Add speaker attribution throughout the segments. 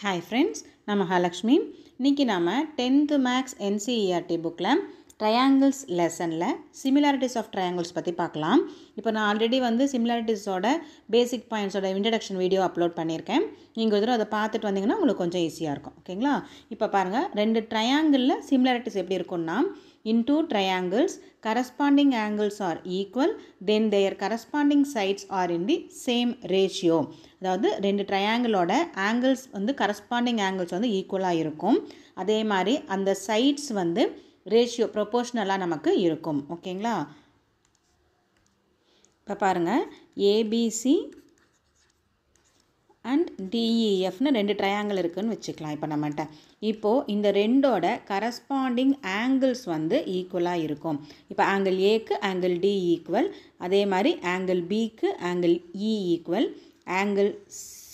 Speaker 1: Hi friends நான் மகாலட்சுமி. இன்றைக்கி நாம் டென்த்து மேக்ஸ் என்சிஇஆர்டி புக்கில் ட்ரையாங்கிள்ஸ் லெசனில் சிமிலாரிட்டிஸ் ஆஃப் ட்ரையாங்கிள்ஸ் பற்றி பார்க்கலாம். இப்போ நான் ஆல்ரெடி வந்து சிமிலாரிட்டிஸோட பேசிக் பாயிண்ட்ஸோட இன்ட்ரடக்ஷன் வீடியோ அப்லோட் பண்ணியிருக்கேன். நீங்கள் ஒரு தடவை அதை பார்த்துட்டு வந்தீங்கன்னா உங்களுக்கு கொஞ்சம் ஈஸியாக இருக்கும். ஓகேங்களா? இப்போ பாருங்கள் ரெண்டு ட்ரையாங்கிளில் சிமிலாரிட்டிஸ் எப்படி இருக்கும்னா in two triangles corresponding angles are equal then their corresponding sides are in the same ratio. அதாவது ரெண்டு ட்ரையாங்கிளோட ஆங்கிள்ஸ் வந்து கரஸ்பாண்டிங் ஆங்கிள்ஸ் வந்து ஈக்குவலாக இருக்கும். அதே மாதிரி அந்த சைட்ஸ் வந்து ரேஷியோ ப்ரொபோஷ்னலாக நமக்கு இருக்கும். ஓகேங்களா இப்போ பாருங்கள் ஏபிசி அண்ட் டிஇஎஃப்னு ரெண்டு ட்ரையாங்கிள் இருக்குதுன்னு வச்சுக்கலாம் இப்போ நம்மகிட்ட இப்போது இந்த ரெண்டோட கரஸ்பாண்டிங் ஆங்கிள்ஸ் வந்து ஈக்குவலாக இருக்கும். இப்போ ஆங்கிள் ஏக்கு ஆங்கிள் டி ஈக்குவல் அதே மாதிரி ஆங்கிள் பிக்கு ஆங்கிள் இ ஈக்குவல் ஆங்கிள்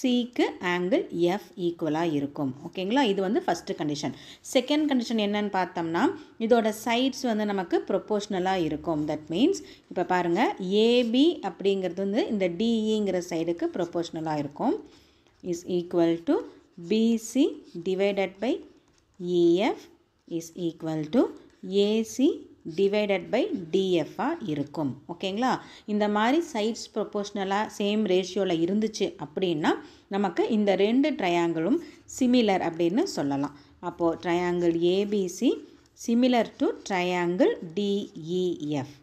Speaker 1: சிக்கு ஆங்கிள் எஃப் ஈக்குவலாக இருக்கும். ஓகேங்களா இது வந்து ஃபஸ்ட்டு கண்டிஷன் செகண்ட் கண்டிஷன் என்னன்னு பார்த்தோம்னா இதோட சைட்ஸ் வந்து நமக்கு ப்ரொப்போஷ்னலாக இருக்கும். தட் மீன்ஸ் இப்போ பாருங்கள் ஏபி அப்படிங்கிறது வந்து இந்த டிஇங்கிற சைடுக்கு ப்ரொப்போஷ்னலாக இருக்கும். Is equal to BC divided by EF is equal to AC divided by டிஎஃபாக இருக்கும். ஓகேங்களா இந்த மாதிரி சைட்ஸ் ப்ரொப்போஷ்னலாக சேம் ரேஷியோவில் இருந்துச்சு அப்படின்னா நமக்கு இந்த ரெண்டு ட்ரையாங்கிளும் சிமிலர் அப்படின்னு சொல்லலாம். அப்போது triangle ABC similar to triangle DEF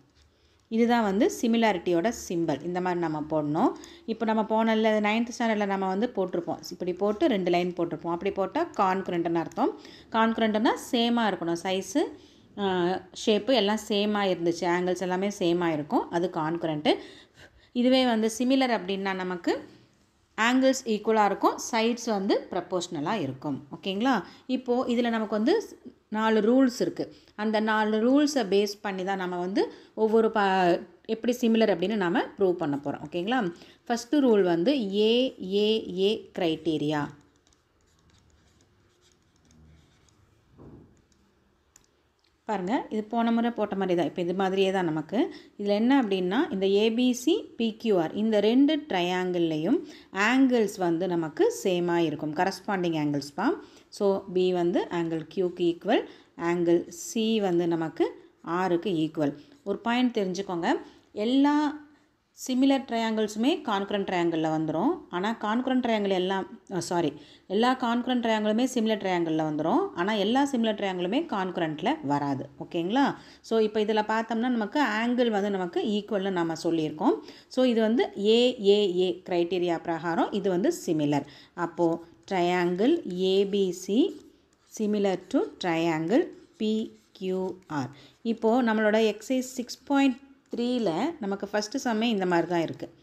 Speaker 1: இதுதான் வந்து சிமிலாரிட்டியோட சிம்பிள் இந்த மாதிரி நம்ம போடணும். இப்போ நம்ம போனல நைன்த் ஸ்டாண்டர்டில் நம்ம வந்து போட்டிருப்போம். இப்படி போட்டு ரெண்டு லைன் போட்டிருப்போம். அப்படி போட்டால் கான்குரண்ட்னு அர்த்தம். கான்குரண்ட்னா சேமாக இருக்கணும். சைஸு ஷேப்பு எல்லாம் சேமாக இருந்துச்சு. ஆங்கிள்ஸ் எல்லாமே சேமாக இருக்கும். அது கான்குரண்ட்டு இதுவே வந்து சிமிலர் அப்படின்னா நமக்கு ஆங்கிள்ஸ் ஈக்குவலாக இருக்கும். சைட்ஸ் வந்து ப்ரப்போஷ்னலாக இருக்கும். ஓகேங்களா இப்போது இதில் நமக்கு வந்து நாலு ரூல்ஸ் இருக்குது அந்த நாலு ரூல்ஸை பேஸ் பண்ணி தான் நம்ம வந்து ஒவ்வொரு ப எப்படி சிமிலர் அப்படின்னு நாம் ப்ரூவ் பண்ண போகிறோம் ஓகேங்களா ஃபஸ்ட்டு ரூல் வந்து ஏஏஏ க்ரைட்டீரியா பாருங்கள் இது போன முறை போட்ட மாதிரி தான் இப்போ இது மாதிரியே தான் நமக்கு. இதில் என்ன அப்படின்னா இந்த ஏபிசி பிக்யூஆர் இந்த ரெண்டு ட்ரையாங்கிள்லேயும் ஆங்கிள்ஸ் வந்து நமக்கு சேமாக இருக்கும். கரஸ்பாண்டிங் ஆங்கிள்ஸ் பா ஸோ பி வந்து ஆங்கிள் கியூக்கு ஈக்குவல் ஆங்கிள் சி வந்து நமக்கு ஆருக்கு ஈக்குவல் ஒரு பாயிண்ட் தெரிஞ்சுக்கோங்க. எல்லா சிமிலர் ட்ரையாங்கிள்ஸுமே கான்குரண்ட் ட்ரையாங்கிளில் வந்துடும் ஆனால் கான்குரன் ட்ரையாங்கிள் எல்லாம் சாரி எல்லா கான்குரண்ட் ட்ரையாங்கிளுமே சிமிலர் ட்ரையாங்கிளில் வந்துடும் ஆனால் எல்லா சிமிலர் ட்ரையாங்கிளுமே கான்குரண்ட்டில் வராது. ஓகேங்களா? ஸோ இப்போ இதில் பார்த்தோம்னா நமக்கு ஆங்கிள் வந்து நமக்கு ஈக்குவல்னு நம்ம சொல்லியிருக்கோம். ஸோ இது வந்து ஏஏஏ க்ரைட்டீரியா பிரகாரம் இது வந்து சிமிலர் அப்போது triangle ABC similar to triangle PQR இப்போது நம்மளோட எக்ஸைஸ் சிக்ஸ் பாயிண்ட் த்ரீயில் நமக்கு ஃபஸ்ட்டு சம்மே இந்த மாதிரி தான் இருக்குது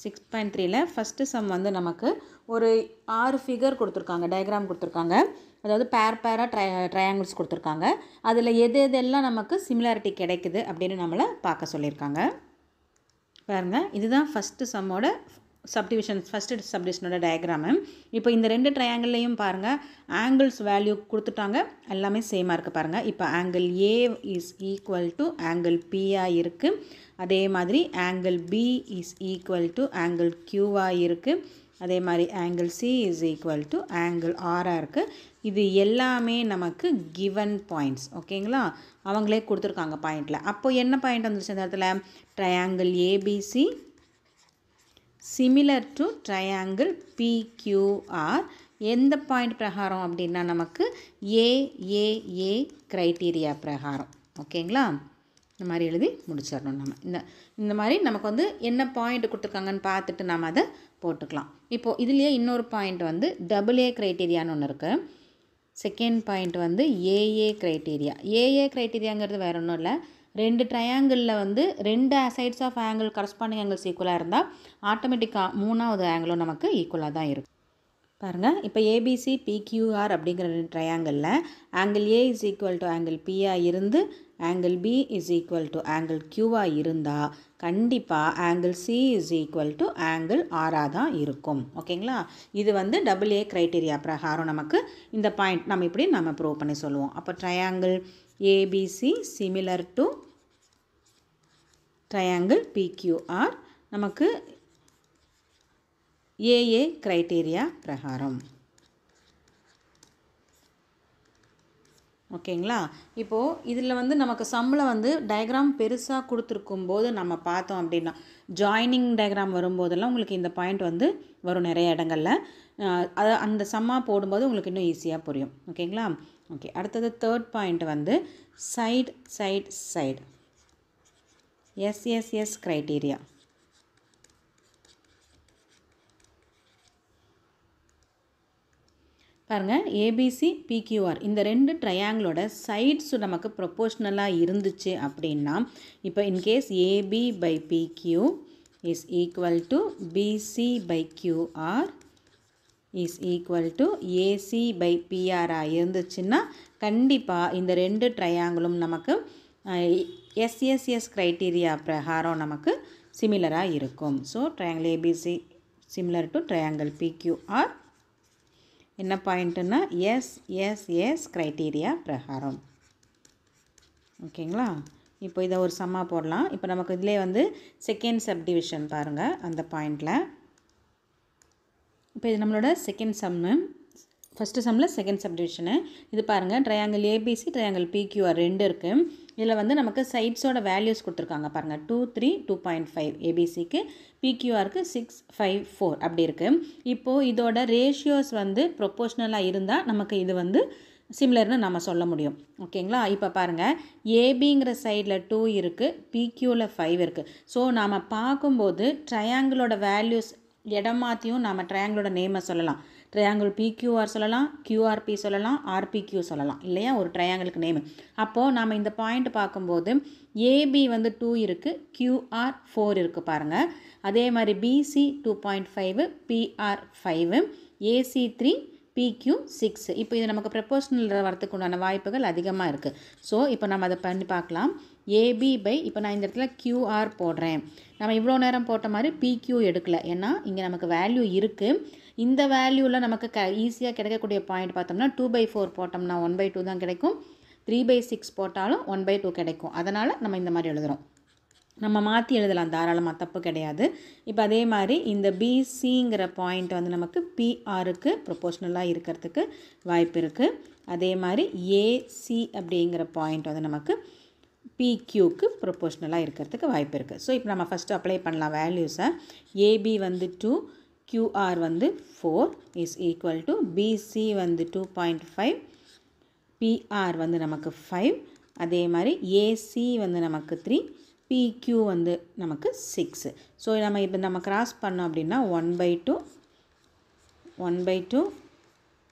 Speaker 1: சிக்ஸ் பாயிண்ட் த்ரீயில் ஃபஸ்ட்டு சம் வந்து நமக்கு ஒரு ஆறு ஃபிகர் கொடுத்துருக்காங்க டயக்ராம் கொடுத்துருக்காங்க. அதாவது பேர் பேராக ட்ரை ட்ரையாங்கிள்ஸ் கொடுத்துருக்காங்க. அதில் எது எதெல்லாம் நமக்கு சிமிலாரிட்டி கிடைக்குது அப்படின்னு நம்மளை பார்க்க சொல்லியிருக்காங்க. பாருங்கள் இதுதான் ஃபஸ்ட்டு சம்மோட சப்டிவிஷன் ஃபஸ்ட்டு சப்டிவிஷனோட டயக்ராமு இப்போ இந்த ரெண்டு ட்ரையாங்கிள்லையும் பாருங்கள் ஆங்கிள்ஸ் வேல்யூ கொடுத்துட்டாங்க எல்லாமே சேமாக இருக்குது பாருங்கள் இப்போ angle A is equal to angle பியாக இருக்குது அதே மாதிரி angle B is equal to angle க்யூவாக இருக்குது அதே மாதிரி angle C is equal to angle ஆராக இருக்குது இது எல்லாமே நமக்கு கிவன் பாயிண்ட்ஸ் ஓகேங்களா? அவங்களே கொடுத்துருக்காங்க பாயிண்டில் அப்போ என்ன பாயிண்ட் வந்துருச்சு அந்த இடத்துல? Triangle ABC similar to triangle PQR எந்த பாயிண்ட் பிரகாரம் அப்படின்னா நமக்கு ஏஏஏ க்ரைட்டீரியா பிரகாரம். ஓகேங்களா இந்த மாதிரி எழுதி முடிச்சிடணும் நம்ம. இந்த இந்த மாதிரி நமக்கு வந்து என்ன பாயிண்ட் கொடுத்துருக்காங்கன்னு பார்த்துட்டு நம்ம அதை போட்டுக்கலாம். இப்போது இதுலேயே இன்னொரு பாயிண்ட் வந்து டபுள் ஏ க்ரைட்டீரியான்னு ஒன்று இருக்குது செகண்ட் பாயிண்ட் வந்து ஏஏ க்ரைட்டீரியா ஏஏ க்ரைட்டீரியாங்கிறது வேறு ஒன்றும் இல்லை. ரெண்டு ட்ரையாங்கிளில் வந்து ரெண்டு sides of angle corresponding angles ஈக்குவலாக இருந்தால் ஆட்டோமேட்டிக்காக மூணாவது ஆங்கிளும் நமக்கு ஈக்குவலாக தான் இருக்கும். பாருங்கள் இப்போ ஏபிசி பிக்யூஆர் அப்படிங்கிற ரெண்டு ட்ரையாங்கிளில் angle A is equal to angle பியாக இருந்து angle B is equal to angle க்யூவாக இருந்தால் கண்டிப்பாக angle C is equal to angle ஆராக தான் இருக்கும். ஓகேங்களா? இது வந்து டபுள் ஏ க்ரைட்டீரியா பிரகாரம் நமக்கு இந்த பாயிண்ட் நம்ம இப்படி நம்ம ப்ரூவ் பண்ணி சொல்லுவோம். அப்போ triangle ABC similar to triangle PQR நமக்கு ஏஏ க்ரைட்டீரியா பிரகாரம். ஓகேங்களா? இப்போது இதில் வந்து நமக்கு சம்மில் வந்து டயக்ராம் பெருசாக கொடுத்துருக்கும் போது நம்ம பார்த்தோம் அப்படின்னா ஜாயினிங் டயக்ராம் வரும்போதெல்லாம் உங்களுக்கு இந்த பாயிண்ட் வந்து வரும் நிறைய இடங்களில். அது அந்த சம்மாக போடும்போது உங்களுக்கு இன்னும் ஈஸியாக புரியும். ஓகேங்களா? ஓகே அடுத்தது தேர்ட் பாயிண்ட் வந்து side side side SSS criteria பாருங்கள் ஏபிசி பிக்யூஆர் இந்த ரெண்டு ட்ரையாங்கிளோட சைட்ஸ் நமக்கு ப்ரொப்போஷ்னலாக இருந்துச்சு அப்படின்னா இப்போ in case AB by PQ is equal to BC by QR is equal to AC by பிஆராக இருந்துச்சுன்னா கண்டிப்பாக இந்த ரெண்டு ட்ரையாங்கிளும் நமக்கு எஸ்எஸ்எஸ் க்ரைட்டீரியா பிரகாரம் நமக்கு சிமிலராக இருக்கும். So triangle ABC similar to triangle PQR என்ன பாயிண்ட்டுன்னா எஸ் எஸ் எஸ் க்ரைட்டீரியா பிரகாரம். ஓகேங்களா இப்போ இதை ஒரு சம்மா போடலாம். இப்போ நமக்கு இதிலே வந்து செகண்ட் சப்டிவிஷன் பாருங்கள் அந்த பாயிண்டில் இப்போ இது நம்மளோட செகண்ட் சம்மு ஃபஸ்ட்டு சம்மில் செகண்ட் சப்டிவிஷனு இது பாருங்கள் ட்ரையாங்கிள் ஏபிசி ட்ரையாங்கிள் பிக்யூஆர் ரெண்டு இருக்குது இதில் வந்து நமக்கு சைட்ஸோட வேல்யூஸ் கொடுத்துருக்காங்க பாருங்கள் two three two point five ஏபிசிக்கு பிக்யூஆருக்கு சிக்ஸ் ஃபைவ் ஃபோர் அப்படி இருக்குது இப்போது இதோட ரேஷியோஸ் வந்து ப்ரொப்போஷ்னலாக இருந்தால் நமக்கு இது வந்து சிமிலர்னு நம்ம சொல்ல முடியும். ஓகேங்களா இப்போ பாருங்கள் ஏபிங்கிற சைடில் டூ இருக்குது பிக்யூவில் ஃபைவ் இருக்குது ஸோ நாம் பார்க்கும்போது ட்ரையாங்கிளோட வேல்யூஸ் இடம் மாற்றியும் நாம் ட்ரையாங்கிளோட நேமை சொல்லலாம். ட்ரையாங்கிள் பிக்யூஆர் சொல்லலாம் கியூஆர்பி சொல்லலாம் ஆர்பிக்யூ சொல்லலாம். இல்லையா? ஒரு ட்ரையாங்கிளுக்கு நேம் அப்போது நாம் இந்த பாயிண்ட் பார்க்கும்போது ஏபி வந்து டூ இருக்குது கியூஆர் ஃபோர் இருக்குது பாருங்கள் அதே மாதிரி BC two point five PR five AC three PQ six இப்போ இது நமக்கு ப்ரப்போஷனல் வரத்துக்கு உண்டான வாய்ப்புகள் அதிகமாக இருக்குது ஸோ இப்போ நம்ம அதை பண்ணி பார்க்கலாம். ஏபி பை இப்போ நான் இந்த இடத்துல கியூஆர் போடுறேன். நம்ம இவ்வளோ நேரம் போட்ட மாதிரி பிக்யூ எடுக்கல. ஏன்னா இங்கே நமக்கு வேல்யூ இருக்குது இந்த வேல்யூவில் நமக்கு க ஈஸியாக கிடைக்கக்கூடிய பாயிண்ட் பார்த்தோம்னா டூ பை ஃபோர் போட்டோம்னா ஒன் பை டூ தான் கிடைக்கும். த்ரீ பை சிக்ஸ் போட்டாலும் ஒன் பை டூ கிடைக்கும். அதனால் நம்ம இந்த மாதிரி எழுதுகிறோம் நம்ம மாற்றி எழுதலாம். தாராளமாக தப்பு கிடையாது. இப்போ அதே மாதிரி இந்த பிசிங்கிற பாயிண்ட் வந்து நமக்கு பிஆருக்கு ப்ரொபோஷ்னலாக இருக்கிறதுக்கு வாய்ப்பு இருக்குது அதே மாதிரி ஏசி அப்படிங்கிற பாயிண்ட் வந்து நமக்கு பிக்யூக்கு ப்ரொபோஷ்னலாக இருக்கிறதுக்கு வாய்ப்பு இருக்குது ஸோ இப்போ நம்ம ஃபஸ்ட்டு அப்ளை பண்ணலாம் வேல்யூஸை ஏபி வந்து டூ கியூஆர் வந்து four is equal to BC வந்து டூ பாயிண்ட் ஃபைவ் பிஆர் வந்து நமக்கு ஃபைவ் அதே மாதிரி ஏசி வந்து நமக்கு த்ரீ பிக்யூ வந்து நமக்கு சிக்ஸு ஸோ நம்ம இப்போ நம்ம கிராஸ் பண்ணோம் அப்படின்னா one by two one by two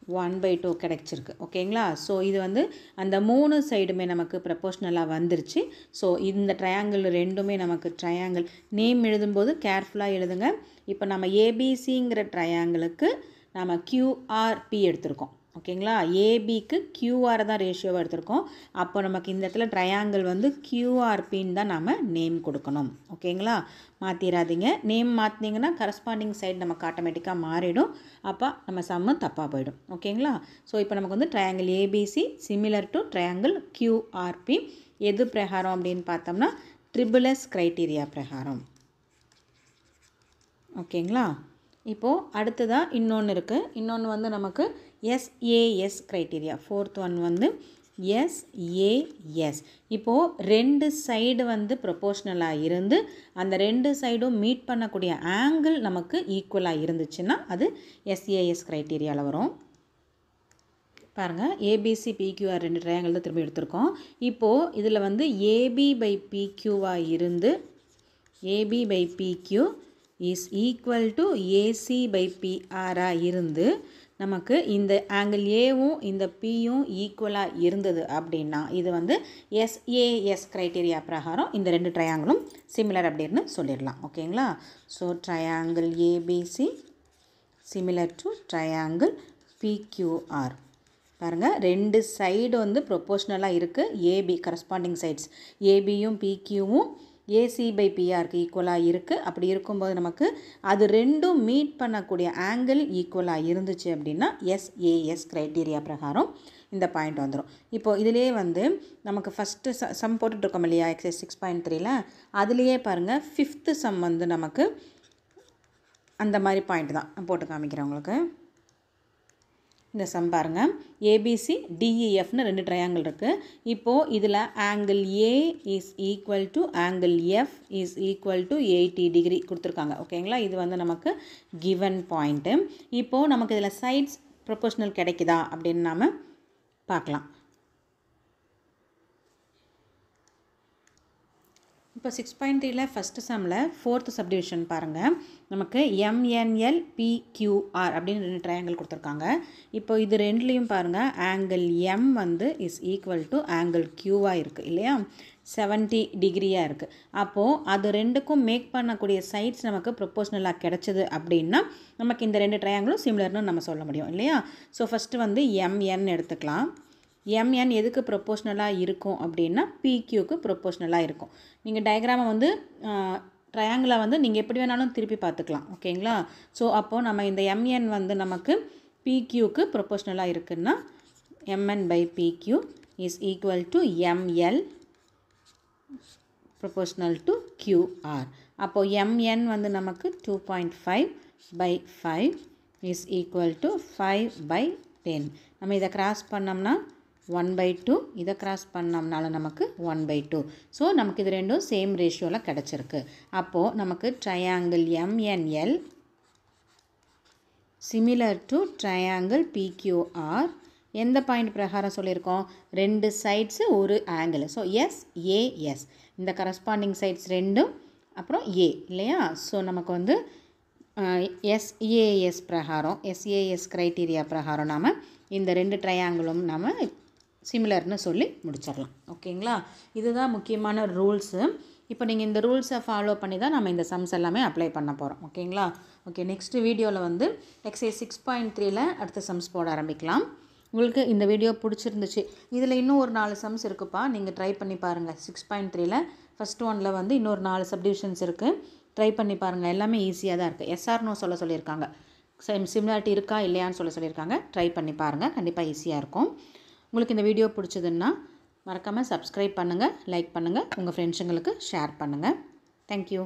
Speaker 1: one by two கிடச்சிருக்கு. ஓகேங்களா? ஸோ இது வந்து அந்த மூணு சைடுமே நமக்கு ப்ரப்போஷ்னலாக வந்துருச்சு. ஸோ இந்த ட்ரையாங்கிள் ரெண்டுமே நமக்கு ட்ரையாங்கிள் நேம் எழுதும்போது கேர்ஃபுல்லாக எழுதுங்க. இப்போ நம்ம ஏபிசிங்கிற ட்ரையாங்கிளுக்கு நம்ம கியூஆர்பி எடுத்திருக்கோம். ஓகேங்களா? ஏபிக்கு கியூஆர் தான் ரேஷியோவாக எடுத்திருக்கோம். அப்போ நமக்கு இந்த இடத்துல ட்ரையாங்கிள் வந்து கியூஆர்பின்னு தான் நம்ம நேம் கொடுக்கணும். ஓகேங்களா? மாற்றிடாதீங்க நேம் மாற்றினீங்கன்னா கரஸ்பாண்டிங் சைடு நமக்கு ஆட்டோமேட்டிக்காக மாறிடும். அப்போ நம்ம சம்மு தப்பாக போயிடும். ஓகேங்களா? ஸோ இப்போ நமக்கு வந்து triangle ABC similar to triangle QRP எது பிரகாரம் அப்படின்னு பார்த்தோம்னா ட்ரிபிளஸ் க்ரைட்டீரியா பிரகாரம். ஓகேங்களா? இப்போது அடுத்ததாக இன்னொன்று இருக்குது இன்னொன்று வந்து நமக்கு எஸ்ஏஎஸ் க்ரைட்டீரியா ஃபோர்த் ஒன் வந்து எஸ்ஏஎஸ் இப்போது ரெண்டு சைடு வந்து ப்ரொபோஷ்னலாக இருந்து அந்த ரெண்டு சைடும் மீட் பண்ணக்கூடிய ஆங்கிள் நமக்கு ஈக்குவலாக இருந்துச்சுன்னா அது எஸ்ஏஎஸ் க்ரைட்டீரியாவில் வரும். பாருங்கள் ஏபிசி பிக்யூஆர் ரெண்டு ட்ரையாங்கிள் தான் திரும்பி எடுத்திருக்கோம். இப்போது இதில் வந்து ஏபி பை பிக்யூவாக இருந்து AB by PQ is equal to AC by பிஆராக இருந்து நமக்கு இந்த ஆங்கிள் ஏவும் இந்த பியும் ஈக்குவலாக இருந்தது அப்படின்னா இது வந்து எஸ்ஏஎஸ் க்ரைட்டீரியா பிரகாரம் இந்த ரெண்டு ட்ரையாங்கிளும் சிமிலர் அப்படின்னு சொல்லிடலாம். ஓகேங்களா? So triangle ABC similar to triangle PQR பாருங்கள் ரெண்டு சைடு வந்து ப்ரொப்போஷ்னலாக இருக்குது ஏபி கரஸ்பாண்டிங் சைட்ஸ் ஏபியும் பிக்யூவும் ஏசி பை பிஆருக்கு ஈக்குவலாக இருக்குது அப்படி இருக்கும்போது நமக்கு அது ரெண்டும் மீட் பண்ணக்கூடிய ஆங்கிள் ஈக்குவலாக இருந்துச்சு அப்படின்னா எஸ்ஏஎஸ் க்ரைட்டீரியா பிரகாரம் இந்த பாயிண்ட் வந்துடும் இப்போது இதிலே வந்து நமக்கு ஃபஸ்ட்டு ச சம் போட்டுட்ருக்கோம் இல்லையா? எக்ஸைஸ் சிக்ஸ் பாயிண்ட் த்ரீல அதுலேயே பாருங்கள் ஃபிஃப்த்து சம் வந்து நமக்கு அந்த மாதிரி பாயிண்ட் தான். போட்டு காமிக்கிறேன் உங்களுக்கு. இந்த சம் பாருங்கள் ஏபிசி டிஇஎஃப்னு e, ரெண்டு ட்ரையாங்கிள் இருக்குது இப்போது இதில் angle A is equal to angle F is equal to eighty degree கொடுத்துருக்காங்க. ஓகேங்களா இது வந்து நமக்கு கிவன் பாயிண்ட்டு இப்போது நமக்கு இதில் சைட்ஸ் ப்ரொபோஷனல் கிடைக்குதா? அப்படின்னு நாம் பார்க்கலாம். இப்போ சிக்ஸ் பாயிண்ட் த்ரீல ஃபஸ்ட்டு சம்மில் ஃபோர்த்து சப்டிவிஷன் பாருங்கள் நமக்கு எம்என்எல் பிக்யூஆர் அப்படின்னு ரெண்டு ட்ரையாங்கிள் கொடுத்துருக்காங்க. இப்போ இது ரெண்டுலேயும் பாருங்கள் ஆங்கிள் எம் வந்து இஸ் ஈக்குவல் டு ஆங்கிள் க்யூவாக இருக்குது இல்லையா? செவன்ட்டி டிகிரியாக இருக்குது அப்போது அது ரெண்டுக்கும் மேக் பண்ணக்கூடிய சைட்ஸ் நமக்கு ப்ரொப்போஷ்னலாக கிடச்சிது அப்படின்னா நமக்கு இந்த ரெண்டு ட்ரையாங்கிளும் சிமிலர்னு நம்ம சொல்ல முடியும் இல்லையா? ஸோ ஃபஸ்ட்டு வந்து எம்என் எடுத்துக்கலாம். எம்என் எதுக்கு ப்ரொப்போஷ்னலாக இருக்கும் அப்படின்னா பிக்யூக்கு ப்ரொப்போஷ்னலாக இருக்கும். நீங்கள் டயக்ராமை வந்து ட்ரையாங்கிளை வந்து நீங்கள் எப்படி வேணாலும் திருப்பி பார்த்துக்கலாம். ஓகேங்களா ஸோ அப்போது நம்ம இந்த எம்என் வந்து நமக்கு பிக்யூக்கு ப்ரொப்போஷ்னலாக இருக்குன்னா MN by PQ is equal to ML proportional to QR அப்போது எம்என் வந்து நமக்கு two point five by five is equal to five by ten நம்ம இதை கிராஸ் பண்ணோம்னா ஒன் பை டூ இதை கிராஸ் பண்ணோம்னால நமக்கு ஒன் பை டூ ஸோ நமக்கு இது ரெண்டும் சேம் ரேஷியோவில் கிடச்சிருக்கு. அப்போது நமக்கு triangle MNL similar to triangle PQR எந்த பாயிண்ட் பிரகாரம் சொல்லியிருக்கோம்? ரெண்டு சைட்ஸு ஒரு ஆங்கிள் ஸோ எஸ் ஏஎஸ் இந்த கரஸ்பாண்டிங் சைட்ஸ் ரெண்டும் அப்புறம் ஏ இல்லையா? ஸோ நமக்கு வந்து எஸ்ஏஎஸ் பிரகாரம் எஸ்ஏஎஸ் க்ரைட்டீரியா பிரகாரம் நாம் இந்த ரெண்டு ட்ரையாங்கிளும் நாம் சிமிலர்னு சொல்லி முடிச்சிடலாம். ஓகேங்களா? இதுதான் முக்கியமான ரூல்ஸு இப்போ நீங்கள் இந்த ரூல்ஸை ஃபாலோ பண்ணி தான் நம்ம இந்த சம்ஸ் எல்லாமே அப்ளை பண்ண போகிறோம் ஓகேங்களா? ஓகே நெக்ஸ்ட் வீடியோவில் வந்து எக்ஸைஸ் சிக்ஸ் பாயிண்ட் த்ரீல அடுத்த சம்ஸ் போட ஆரம்பிக்கலாம். உங்களுக்கு இந்த வீடியோ பிடிச்சிருந்துச்சு. இதில் இன்னும் ஒரு நாலு சம்ஸ் இருக்குப்பா. நீங்கள் ட்ரை பண்ணி பாருங்கள் சிக்ஸ் பாயிண்ட் த்ரீல ஃபஸ்ட் ஒனில் வந்து இன்னொரு நாலு சப்டிவிஷன்ஸ் இருக்குது ட்ரை பண்ணி பாருங்கள் எல்லாமே ஈஸியாக தான் இருக்குது எஸ்ஆர்னோ சொல்ல சொல்லியிருக்காங்க. சிமிலாரிட்டி இருக்கா? இல்லையான்னு சொல்ல சொல்லியிருக்காங்க. ட்ரை பண்ணி பாருங்கள் கண்டிப்பாக ஈஸியாக இருக்கும். உங்களுக்கு இந்த வீடியோ பிடிச்சதுன்னா மறக்காமல் சப்ஸ்கிரைப் பண்ணுங்கள் லைக் பண்ணுங்கள் உங்கள் ஃப்ரெண்ட்ஸுங்களுக்கு ஷேர் பண்ணுங்கள் தேங்க்யூ